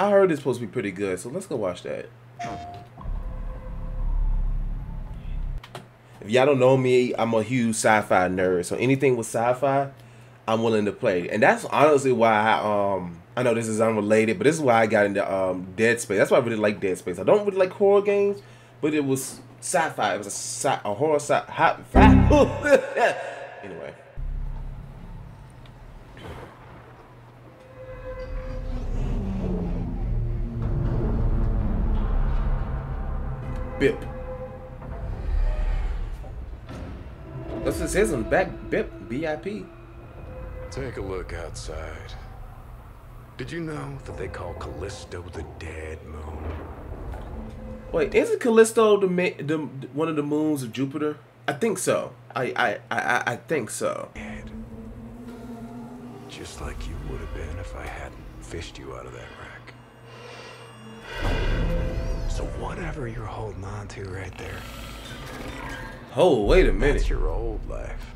I heard it's supposed to be pretty good, so let's go watch that. If y'all don't know me, I'm a huge sci-fi nerd. So anything with sci-fi, I'm willing to play. And that's honestly why I um I know this is unrelated, but this is why I got into um Dead Space. That's why I really like Dead Space. I don't really like horror games, but it was sci-fi. It was a, sci- a horror sci hot anyway. Bip. This is on the back. Bip. B-I-P. Take a look outside. Did you know that they call Callisto the dead moon? Wait, isn't Callisto the, the one of the moons of Jupiter? I think so. I I I, I think so. Dead. Just like you would have been if I hadn't fished you out of that wreck. So whatever you're holding on to right there, Oh, wait a minute. that's your old life.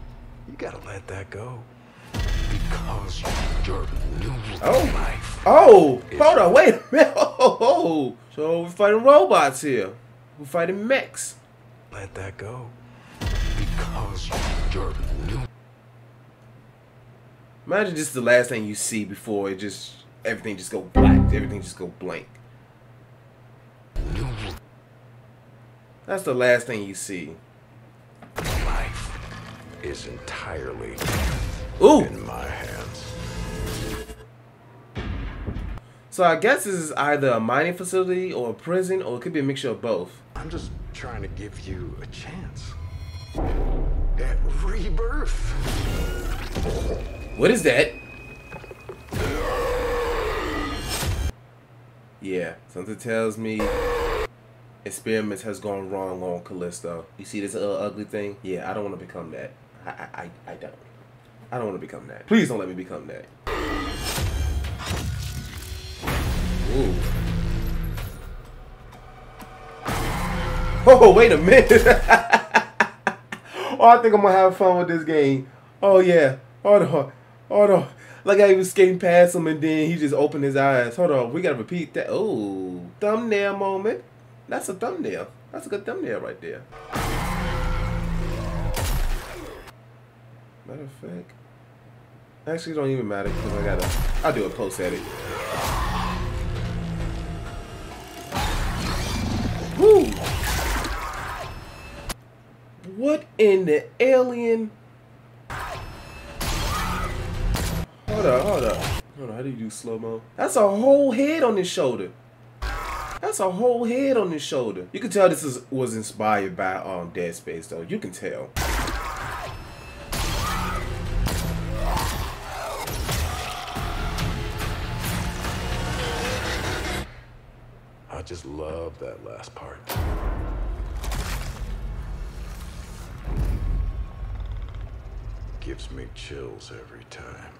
You gotta let that go. Because your new Oh. life Oh, hold on, wait a minute. Oh, oh. so we're fighting robots here. We're fighting mechs. let that go. Because your new Imagine just the last thing you see before it just everything just go black. Everything just go blank. new That's the last thing you see. life is entirely Ooh. in my hands. So I guess this is either a mining facility or a prison, or it could be a mixture of both. I'm just trying to give you a chance at rebirth. What is that? Yeah, something tells me experiments has gone wrong on Callisto. You see this little ugly thing? Yeah, I don't want to become that. I, I, I, don't. I don't want to become that. Please don't let me become that. Ooh. Oh, wait a minute. oh, I think I'm gonna have fun with this game. Oh yeah. Hold on. Hold on. Like I was skating past him and then he just opened his eyes. Hold on. We gotta repeat that. Oh, thumbnail moment. That's a thumbnail. That's a good thumbnail right there. Matter of fact. Actually, don't even matter because I gotta. I'll do a post edit. Woo! What in the alien? Hold up, hold up. Hold on, how do you do slow mo? That's a whole head on his shoulder. That's a whole head on his shoulder. You can tell this is was inspired by um Dead Space though. You can tell. I just love that last part. Gives me chills every time.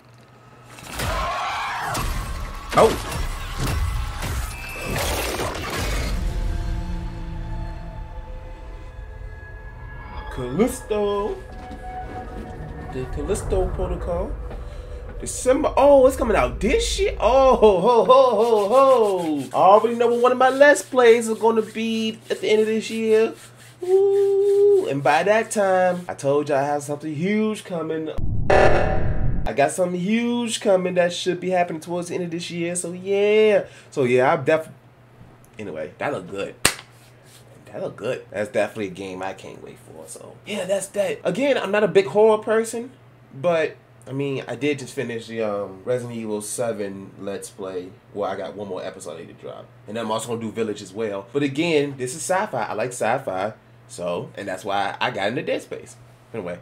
Oh. Callisto. The Callisto Protocol. December. Oh, it's coming out this year. Oh, ho, ho, ho, ho. I already know what one of my Let's Plays is going to be at the end of this year. Ooh. And by that time, I told you I have something huge coming. I got something huge coming that should be happening towards the end of this year. So yeah. So yeah, I'm definitely. Anyway, that look good that look good. That's definitely a game I can't wait for. So yeah, that's that. Again, I'm not a big horror person, but I mean, I did just finish the um, Resident Evil 7 Let's Play, Well, I got one more episode I need to drop. And I'm also going to do Village as well. But again, this is sci fi. I like sci fi. So, and that's why I got into Dead Space. Anyway.